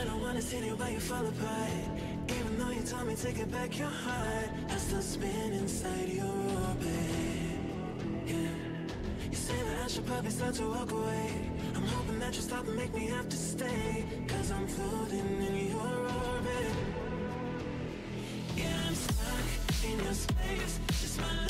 I don't wanna see you, but you fall apart. Even though you told me to get back your heart I still spin inside your orbit. Yeah. You say that I should probably start to walk away. I'm hoping that you stop and make me have to stay Cause I'm floating in your orbit. Yeah, I'm stuck in your space. Just my life